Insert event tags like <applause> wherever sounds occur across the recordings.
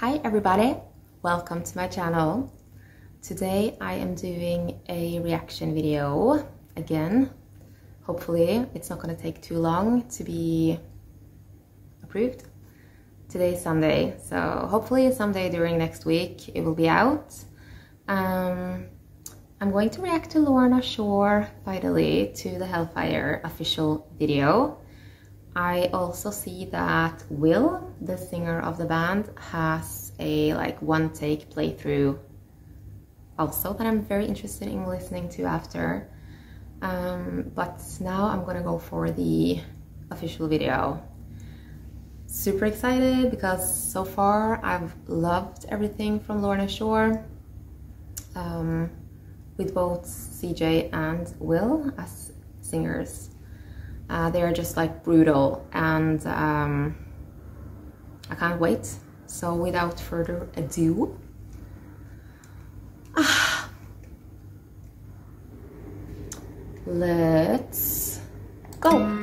Hi everybody, welcome to my channel. Today I am doing a reaction video again. Hopefully it's not gonna take too long to be approved. Today is Sunday, so hopefully someday during next week it will be out. Um, I'm going to react to Lorna Shore finally to the Hellfire official video. I also see that Will, the singer of the band, has a like one take playthrough also that I'm very interested in listening to after. Um, but now I'm gonna go for the official video. Super excited because so far I've loved everything from Lorna Shore um, with both CJ and Will as singers. Uh, they are just like brutal and um, I can't wait. So without further ado, ah, <sighs> let's go.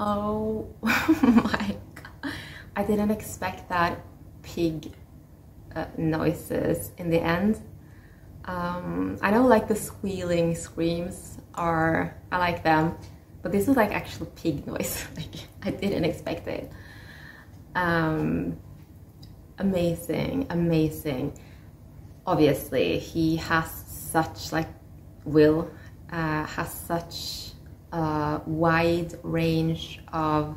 Oh <laughs> my god. I didn't expect that pig uh, noises in the end. Um, I know like the squealing screams are, I like them, but this is like actual pig noise. <laughs> like I didn't expect it. Um, amazing, amazing. Obviously, he has such like will, uh, has such a wide range of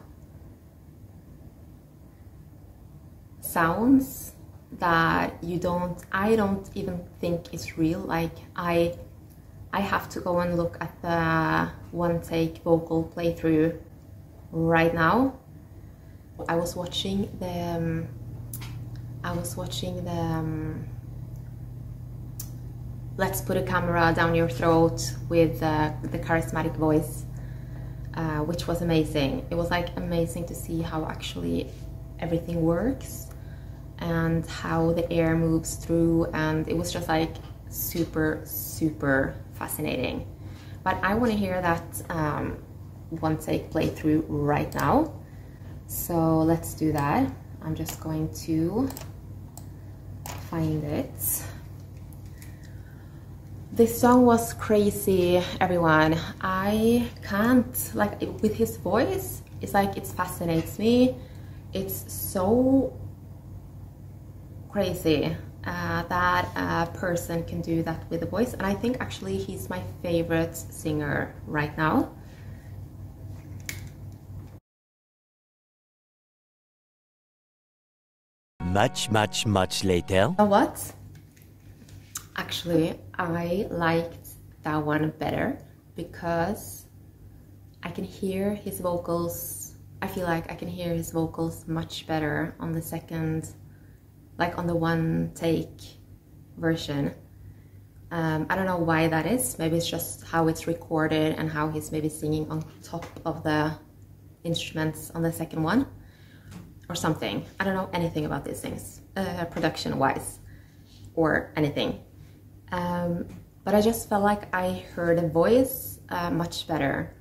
sounds that you don't I don't even think is real. Like I I have to go and look at the one take vocal playthrough right now. I was watching the um, I was watching the um, Let's Put a Camera Down Your Throat with uh, the charismatic voice, uh, which was amazing. It was like amazing to see how actually everything works and how the air moves through and it was just like super, super fascinating. But I want to hear that um, one take playthrough right now. So let's do that. I'm just going to find it. This song was crazy, everyone. I can't, like, with his voice, it's like it fascinates me. It's so crazy uh, that a person can do that with a voice. And I think actually he's my favorite singer right now. Much, much, much later. What? Actually, I liked that one better because I can hear his vocals. I feel like I can hear his vocals much better on the second, like on the one take version. Um, I don't know why that is. Maybe it's just how it's recorded and how he's maybe singing on top of the instruments on the second one or something. I don't know anything about these things, uh, production wise or anything. Um, but I just felt like I heard a voice uh, much better.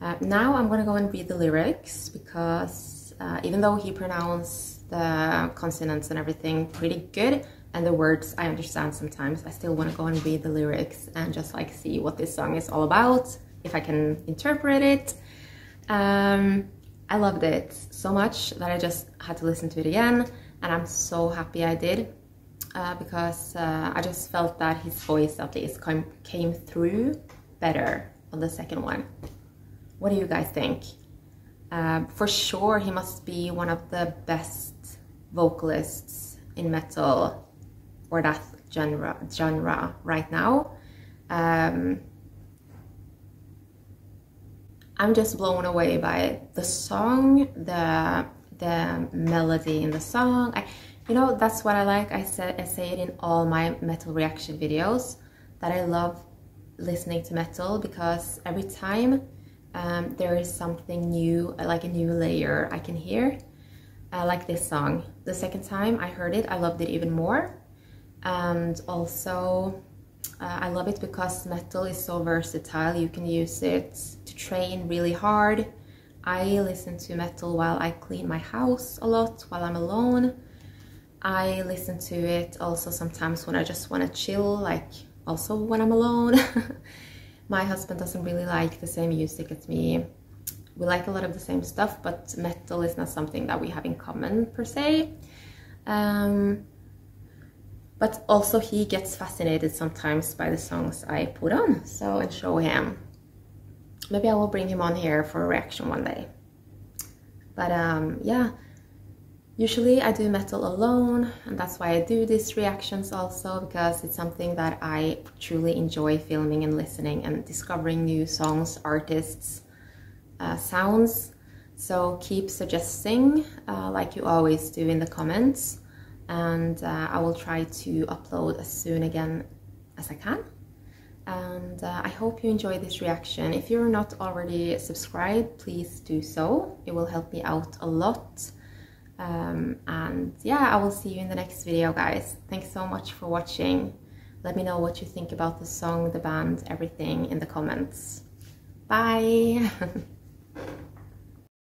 Uh, now I'm gonna go and read the lyrics because uh, even though he pronounced the consonants and everything pretty good and the words I understand sometimes, I still wanna go and read the lyrics and just like see what this song is all about, if I can interpret it. Um, I loved it so much that I just had to listen to it again and I'm so happy I did uh, because uh, I just felt that his voice at least came, came through better on the second one. What do you guys think? Uh, for sure he must be one of the best vocalists in metal or that genre, genre right now. Um, I'm just blown away by. The song, the the melody in the song. I, you know, that's what I like. I say, I say it in all my metal reaction videos that I love listening to metal because every time um, there is something new, like a new layer I can hear. Uh, like this song. The second time I heard it, I loved it even more. And also, uh, I love it because metal is so versatile. You can use it to train really hard. I listen to metal while I clean my house a lot, while I'm alone. I listen to it also sometimes when I just want to chill, like also when I'm alone. <laughs> My husband doesn't really like the same music as me. We like a lot of the same stuff, but metal is not something that we have in common per se. Um, but also he gets fascinated sometimes by the songs I put on, so and show him. Maybe I will bring him on here for a reaction one day. But um, yeah, Usually I do metal alone and that's why I do these reactions also because it's something that I truly enjoy filming and listening and discovering new songs, artists, uh, sounds. So keep suggesting uh, like you always do in the comments and uh, I will try to upload as soon again as I can. And uh, I hope you enjoy this reaction. If you're not already subscribed, please do so. It will help me out a lot. Um, and yeah, I will see you in the next video, guys. Thanks so much for watching. Let me know what you think about the song, the band, everything in the comments. Bye! <laughs>